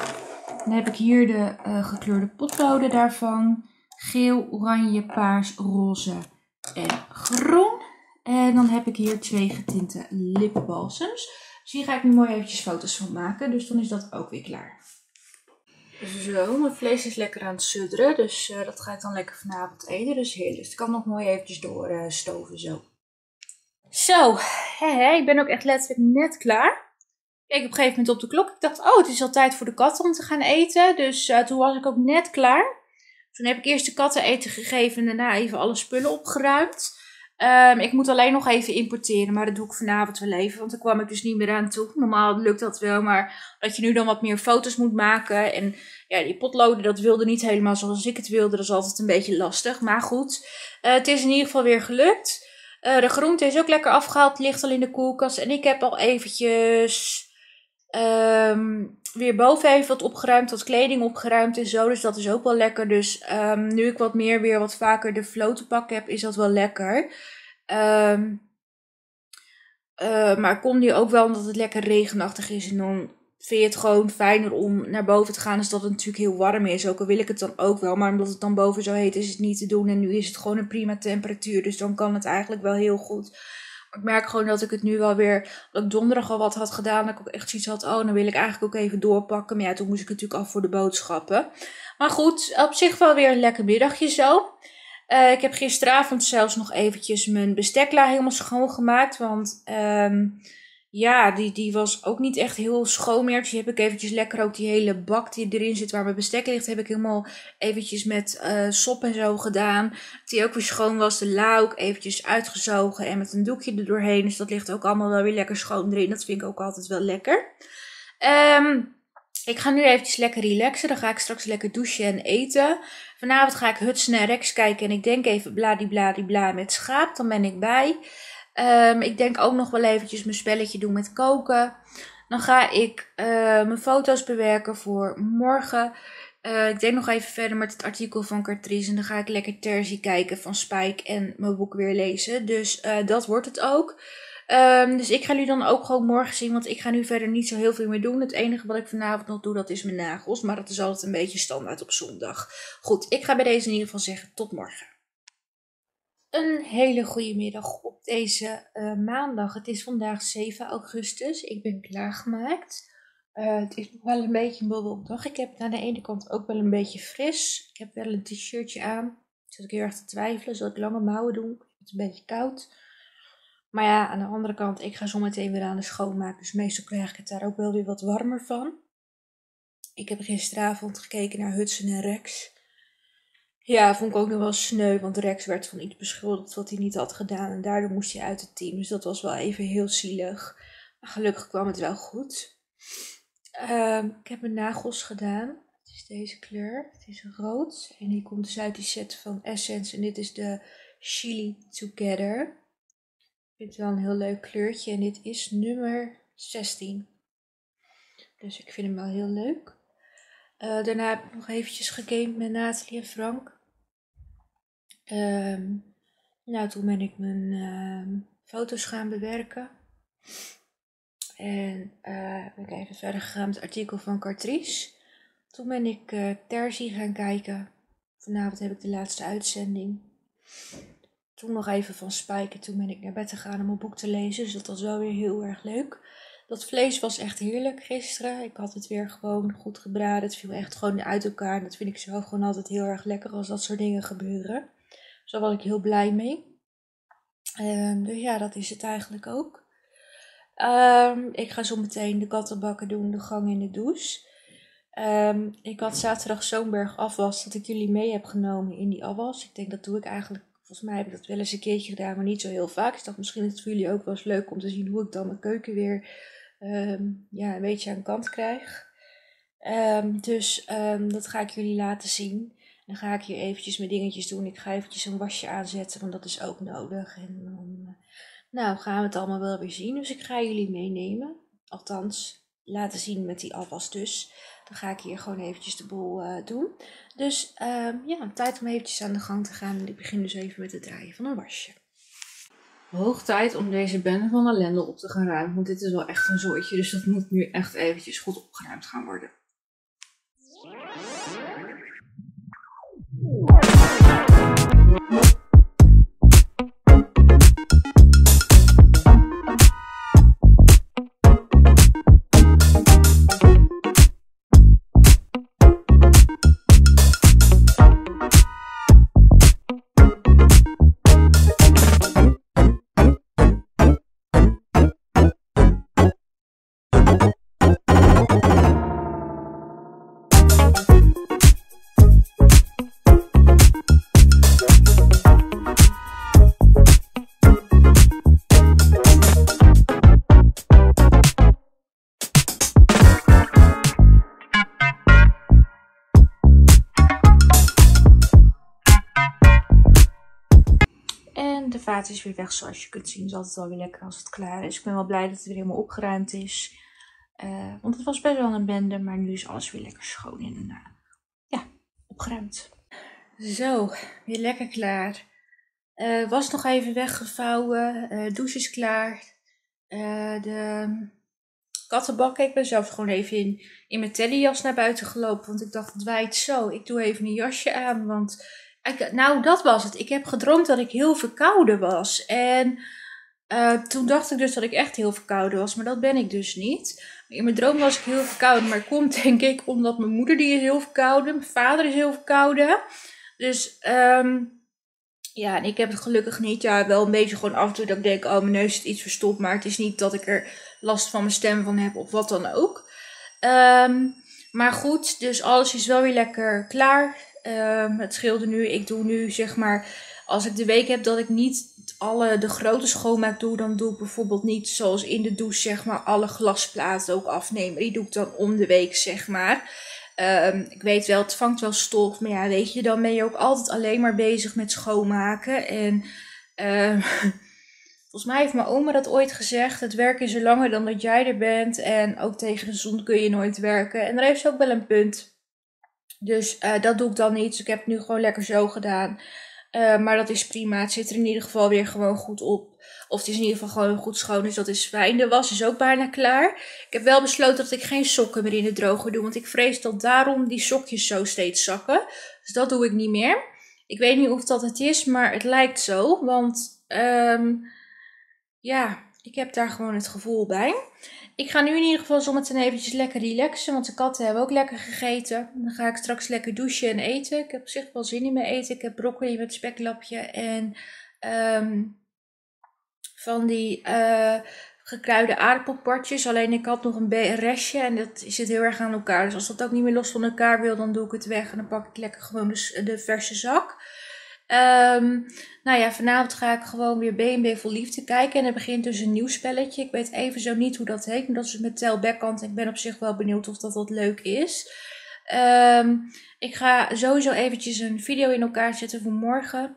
Dan heb ik hier de uh, gekleurde potloden daarvan. Geel, oranje, paars, roze en groen. En dan heb ik hier twee getinte lipbalsems. Hier ga ik nu mooi eventjes foto's van maken. Dus dan is dat ook weer klaar. Zo, mijn vlees is lekker aan het sudderen. Dus uh, dat ga ik dan lekker vanavond eten. Dus heerlijk. Dus ik kan nog mooi eventjes doorstoven uh, zo. Zo, ik ben ook echt letterlijk net klaar. Ik op een gegeven moment op de klok. Ik dacht, oh, het is al tijd voor de katten om te gaan eten. Dus uh, toen was ik ook net klaar. Toen heb ik eerst de katten eten gegeven en daarna even alle spullen opgeruimd. Um, ik moet alleen nog even importeren, maar dat doe ik vanavond wel even, want daar kwam ik dus niet meer aan toe. Normaal lukt dat wel, maar dat je nu dan wat meer foto's moet maken. En ja, die potloden, dat wilde niet helemaal zoals ik het wilde. Dat is altijd een beetje lastig, maar goed. Uh, het is in ieder geval weer gelukt. Uh, de groente is ook lekker afgehaald, ligt al in de koelkast. En ik heb al eventjes um, weer boven even wat opgeruimd, wat kleding opgeruimd en zo. Dus dat is ook wel lekker. Dus um, nu ik wat meer weer wat vaker de flow te pakken heb, is dat wel lekker. Um, uh, maar ik kom nu ook wel omdat het lekker regenachtig is. En dan vind je het gewoon fijner om naar boven te gaan. Dus dat het natuurlijk heel warm is. Ook al wil ik het dan ook wel. Maar omdat het dan boven zo heet is het niet te doen. En nu is het gewoon een prima temperatuur. Dus dan kan het eigenlijk wel heel goed ik merk gewoon dat ik het nu wel weer, dat ik donderdag al wat had gedaan. Dat ik ook echt zoiets had, oh, dan wil ik eigenlijk ook even doorpakken. Maar ja, toen moest ik natuurlijk af voor de boodschappen. Maar goed, op zich wel weer een lekker middagje zo. Uh, ik heb gisteravond zelfs nog eventjes mijn bestekla helemaal schoongemaakt. Want um, ja, die, die was ook niet echt heel schoon meer. Dus die heb ik eventjes lekker ook die hele bak die erin zit waar mijn bestek ligt, heb ik helemaal eventjes met uh, sop en zo gedaan. Die ook weer schoon was. De la eventjes uitgezogen en met een doekje er doorheen. Dus dat ligt ook allemaal wel weer lekker schoon erin. Dat vind ik ook altijd wel lekker. Um, ik ga nu eventjes lekker relaxen. Dan ga ik straks lekker douchen en eten. Vanavond ga ik Hudson en Rex kijken. En ik denk even bladibladibla met schaap. Dan ben ik bij. Um, ik denk ook nog wel eventjes mijn spelletje doen met koken. Dan ga ik uh, mijn foto's bewerken voor morgen. Uh, ik denk nog even verder met het artikel van Cartrice. En dan ga ik lekker Terzi kijken van Spike en mijn boek weer lezen. Dus uh, dat wordt het ook. Um, dus ik ga jullie dan ook gewoon morgen zien. Want ik ga nu verder niet zo heel veel meer doen. Het enige wat ik vanavond nog doe, dat is mijn nagels. Maar dat is altijd een beetje standaard op zondag. Goed, ik ga bij deze in ieder geval zeggen tot morgen. Een hele goede middag op deze uh, maandag. Het is vandaag 7 augustus. Ik ben klaargemaakt. Uh, het is nog wel een beetje een bewolkt dag. Ik heb aan de ene kant ook wel een beetje fris. Ik heb wel een t-shirtje aan. Zit ik heel erg te twijfelen. Zal ik lange mouwen doen? Het is een beetje koud. Maar ja, aan de andere kant, ik ga zo meteen weer aan de schoonmaken. Dus meestal krijg ik het daar ook wel weer wat warmer van. Ik heb gisteravond gekeken naar Hudson en Rex. Ja, vond ik ook nog wel sneu, want Rex werd van iets beschuldigd wat hij niet had gedaan. En daardoor moest hij uit het team. Dus dat was wel even heel zielig. Maar gelukkig kwam het wel goed. Uh, ik heb mijn nagels gedaan. Het is deze kleur. Het is rood. En hier komt dus uit die set van Essence. En dit is de Chili Together. Ik vind het wel een heel leuk kleurtje. En dit is nummer 16. Dus ik vind hem wel heel leuk. Uh, daarna heb ik nog eventjes gegamed met Nathalie en Frank. Um, nou, toen ben ik mijn uh, foto's gaan bewerken. En uh, ben ik even verder gegaan met het artikel van Cartrice. Toen ben ik uh, Terzi gaan kijken. Vanavond heb ik de laatste uitzending. Toen nog even van Spike. Toen ben ik naar bed gegaan om mijn boek te lezen. Dus dat was wel weer heel erg leuk. Dat vlees was echt heerlijk gisteren. Ik had het weer gewoon goed gebraden. Het viel echt gewoon uit elkaar. En dat vind ik zo gewoon altijd heel erg lekker als dat soort dingen gebeuren. Daar was ik heel blij mee. Um, dus ja, dat is het eigenlijk ook. Um, ik ga zo meteen de kattenbakken doen, de gang in de douche. Um, ik had zaterdag zo'n berg afwas dat ik jullie mee heb genomen in die afwas. Ik denk dat doe ik eigenlijk, volgens mij heb ik dat wel eens een keertje gedaan, maar niet zo heel vaak. Ik dacht misschien is het voor jullie ook wel eens leuk om te zien hoe ik dan mijn keuken weer ja, een beetje aan kant krijg. Dus dat ga ik jullie laten zien. Dan ga ik hier eventjes mijn dingetjes doen. Ik ga eventjes een wasje aanzetten, want dat is ook nodig. En dan Nou, gaan we het allemaal wel weer zien. Dus ik ga jullie meenemen. Althans, laten zien met die afwas dus. Dan ga ik hier gewoon eventjes de boel uh, doen. Dus uh, ja, tijd om eventjes aan de gang te gaan. En ik begin dus even met het draaien van een wasje. Hoog tijd om deze bende van ellende op te gaan ruimen. Want dit is wel echt een zooitje. Dus dat moet nu echt eventjes goed opgeruimd gaan worden. De is weer weg zoals je kunt zien. Het is altijd wel weer lekker als het klaar is. Ik ben wel blij dat het weer helemaal opgeruimd is. Uh, want het was best wel een bende, maar nu is alles weer lekker schoon en uh, ja, opgeruimd. Zo, weer lekker klaar. Uh, was nog even weggevouwen. douche is klaar. de kattenbak. Ik ben zelf gewoon even in, in mijn tellyjas naar buiten gelopen. Want ik dacht, het waait zo. Ik doe even een jasje aan, want nou, dat was het. Ik heb gedroomd dat ik heel verkouden was. En uh, toen dacht ik dus dat ik echt heel verkouden was, maar dat ben ik dus niet. In mijn droom was ik heel verkouden, maar komt denk ik omdat mijn moeder die is heel verkouden, mijn vader is heel verkouden. Dus um, ja, en ik heb het gelukkig niet. Ja, wel een beetje gewoon af en toe dat ik denk, oh mijn neus zit iets verstopt, maar het is niet dat ik er last van mijn stem van heb of wat dan ook. Um, maar goed, dus alles is wel weer lekker klaar. Um, het scheelde nu. Ik doe nu zeg maar, als ik de week heb dat ik niet alle de grote schoonmaak doe, dan doe ik bijvoorbeeld niet zoals in de douche zeg maar alle glasplaten ook afnemen. Die doe ik dan om de week zeg maar. Um, ik weet wel, het vangt wel stof, maar ja, weet je, dan ben je ook altijd alleen maar bezig met schoonmaken. En um, volgens mij heeft mijn oma dat ooit gezegd: het werken is er langer dan dat jij er bent. En ook tegen de zon kun je nooit werken. En daar heeft ze ook wel een punt. Dus uh, dat doe ik dan niet. Dus ik heb het nu gewoon lekker zo gedaan. Uh, maar dat is prima. Het zit er in ieder geval weer gewoon goed op. Of het is in ieder geval gewoon goed schoon. Dus dat is fijn. De was is ook bijna klaar. Ik heb wel besloten dat ik geen sokken meer in de droger doe. Want ik vrees dat daarom die sokjes zo steeds zakken. Dus dat doe ik niet meer. Ik weet niet of dat het is. Maar het lijkt zo. Want um, ja, ik heb daar gewoon het gevoel bij. Ik ga nu in ieder geval zometeen eventjes lekker relaxen, want de katten hebben ook lekker gegeten. Dan ga ik straks lekker douchen en eten. Ik heb op zich wel zin in mijn eten. Ik heb broccoli met speklapje en um, van die uh, gekruide aardappelpartjes. Alleen ik had nog een restje en dat zit heel erg aan elkaar. Dus als dat ook niet meer los van elkaar wil, dan doe ik het weg en dan pak ik lekker gewoon de, de verse zak. Um, nou ja, vanavond ga ik gewoon weer B&B voor liefde kijken. En er begint dus een nieuw spelletje. Ik weet even zo niet hoe dat heet. Maar dat is met Tel Backhand. Ik ben op zich wel benieuwd of dat wat leuk is. Um, ik ga sowieso eventjes een video in elkaar zetten voor morgen.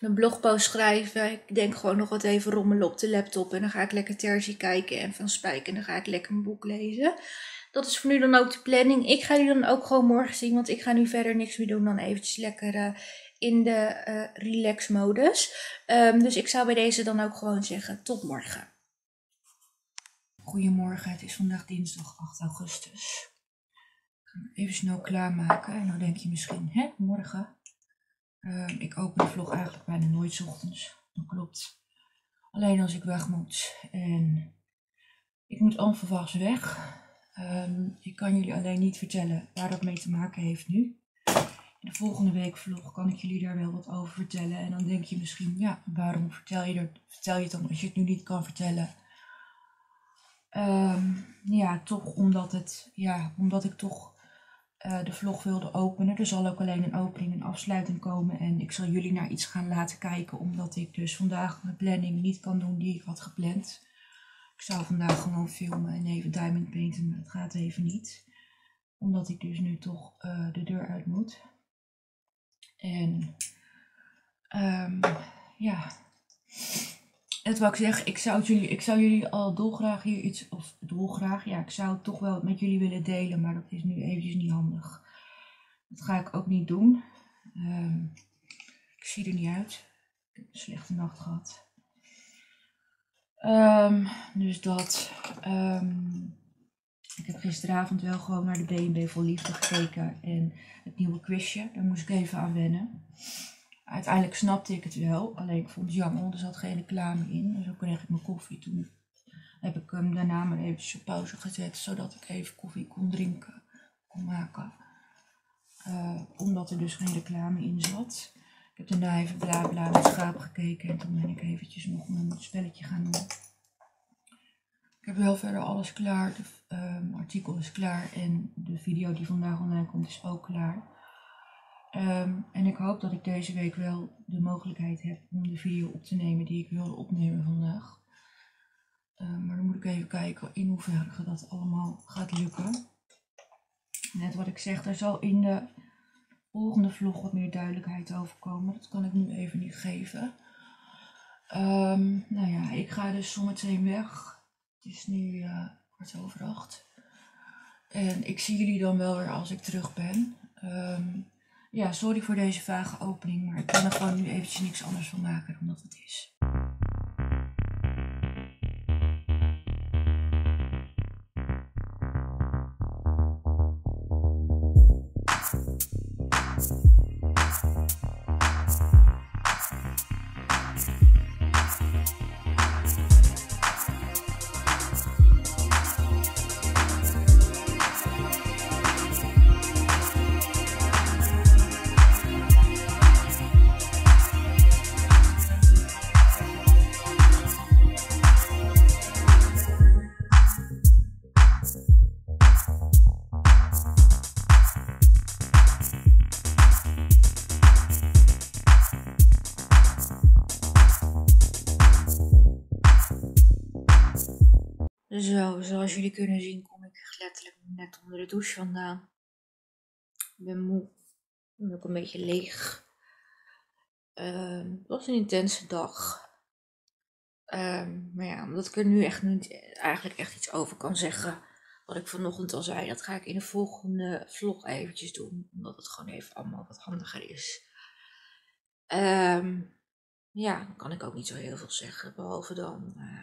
Een blogpost schrijven. Ik denk gewoon nog wat even rommelen op de laptop. En dan ga ik lekker Terzi kijken en Van Spijk. En dan ga ik lekker een boek lezen. Dat is voor nu dan ook de planning. Ik ga jullie dan ook gewoon morgen zien. Want ik ga nu verder niks meer doen dan eventjes lekker... Uh, in de uh, relax modus. Um, dus ik zou bij deze dan ook gewoon zeggen tot morgen. Goedemorgen, het is vandaag dinsdag 8 augustus. Ik ga even snel klaarmaken. En dan denk je misschien, hè, morgen. Um, ik open de vlog eigenlijk bijna nooit ochtends. Dat klopt. Alleen als ik weg moet. En ik moet onverwachts weg. Um, ik kan jullie alleen niet vertellen waar dat mee te maken heeft nu de volgende week vlog kan ik jullie daar wel wat over vertellen. En dan denk je misschien, ja, waarom vertel je, er, vertel je het dan als je het nu niet kan vertellen? Um, ja, toch omdat, het, ja, omdat ik toch uh, de vlog wilde openen. Er zal ook alleen een opening en afsluiting komen. En ik zal jullie naar iets gaan laten kijken. Omdat ik dus vandaag mijn planning niet kan doen die ik had gepland. Ik zou vandaag gewoon filmen en even diamond painten, maar dat gaat even niet. Omdat ik dus nu toch uh, de deur uit moet. En um, ja, het wil ik zeggen, ik zou, jullie, ik zou jullie al dolgraag hier iets, of dolgraag, ja, ik zou het toch wel met jullie willen delen, maar dat is nu eventjes niet handig. Dat ga ik ook niet doen. Ehm, ik zie er niet uit. Ik heb een slechte nacht gehad. Ehm, dus dat. Ehm, ik heb gisteravond wel gewoon naar de B&B Vol Liefde gekeken en het nieuwe quizje. Daar moest ik even aan wennen. Uiteindelijk snapte ik het wel, alleen ik vond het jammer, er zat geen reclame in. Dus dan kreeg ik mijn koffie. Toen heb ik hem daarna maar eventjes op pauze gezet, zodat ik even koffie kon drinken, kon maken. Uh, omdat er dus geen reclame in zat. Ik heb daarna even bla bla schaap gekeken en toen ben ik eventjes nog een spelletje gaan doen. Heb wel verder alles klaar. De um, artikel is klaar en de video die vandaag online komt is ook klaar. Um, en ik hoop dat ik deze week wel de mogelijkheid heb om de video op te nemen die ik wilde opnemen vandaag. Um, maar dan moet ik even kijken in hoeverre dat allemaal gaat lukken. Net wat ik zeg, er zal in de volgende vlog wat meer duidelijkheid over komen. Dat kan ik nu even niet geven. Um, nou ja, ik ga dus zometeen weg. Het is nu uh, kwart over acht. En ik zie jullie dan wel weer als ik terug ben. Um, ja, sorry voor deze vage opening, maar ik kan er gewoon nu eventjes niks anders van maken dan dat het is. Jullie kunnen zien kom ik letterlijk net onder de douche vandaan. Ik ben moe. Ik ben ook een beetje leeg. Uh, het was een intense dag. Um, maar ja, omdat ik er nu echt niet eigenlijk echt iets over kan zeggen. Wat ik vanochtend al zei, dat ga ik in de volgende vlog eventjes doen. Omdat het gewoon even allemaal wat handiger is. Um, ja, dan kan ik ook niet zo heel veel zeggen. Behalve dan... Uh,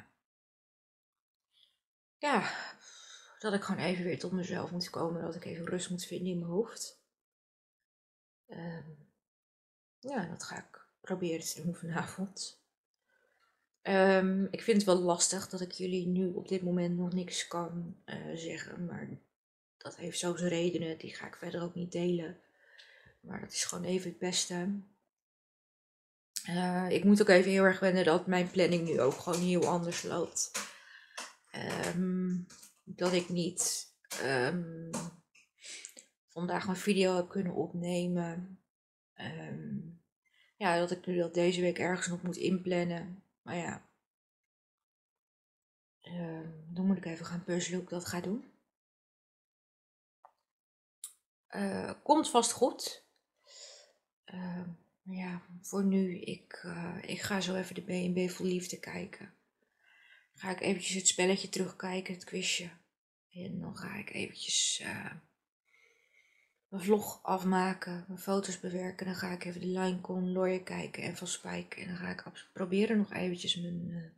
ja, dat ik gewoon even weer tot mezelf moet komen. Dat ik even rust moet vinden in mijn hoofd. Um, ja, dat ga ik proberen te doen vanavond. Um, ik vind het wel lastig dat ik jullie nu op dit moment nog niks kan uh, zeggen. Maar dat heeft zo redenen. Die ga ik verder ook niet delen. Maar dat is gewoon even het beste. Uh, ik moet ook even heel erg wennen dat mijn planning nu ook gewoon heel anders loopt. Um, dat ik niet um, vandaag een video heb kunnen opnemen. Um, ja, dat ik nu dat deze week ergens nog moet inplannen. Maar ja, dan moet ik even gaan puzzelen hoe ik dat ga doen. Uh, komt vast goed. Uh, ja, voor nu, ik, uh, ik ga zo even de B&B vol liefde kijken ga ik eventjes het spelletje terugkijken, het quizje. En dan ga ik eventjes uh, mijn vlog afmaken, mijn foto's bewerken. Dan ga ik even de Linecon Lawyer kijken en van Spike. En dan ga ik proberen nog eventjes mijn,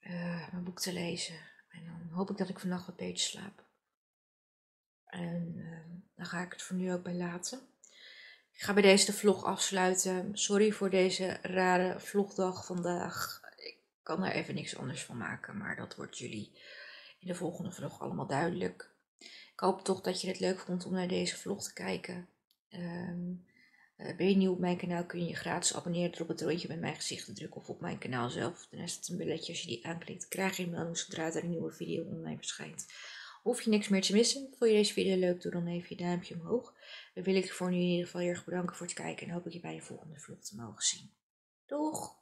uh, uh, mijn boek te lezen. En dan hoop ik dat ik vannacht wat beter slaap. En dan ga ik het voor nu ook bij laten. Ik ga bij deze de vlog afsluiten. Sorry voor deze rare vlogdag vandaag kan er even niks anders van maken, maar dat wordt jullie in de volgende vlog allemaal duidelijk. Ik hoop toch dat je het leuk vond om naar deze vlog te kijken. Um, uh, ben je nieuw op mijn kanaal kun je je gratis abonneren door op het rondje met mijn gezicht te drukken of op mijn kanaal zelf. Dan is het een belletje als je die aanklikt. Krijg je een melding zodra er een nieuwe video online verschijnt. Hoef je niks meer te missen. Vond je deze video leuk, doe dan even je duimpje omhoog. Dan wil ik je voor nu in ieder geval heel erg bedanken voor het kijken en hoop ik je bij de volgende vlog te mogen zien. Doeg!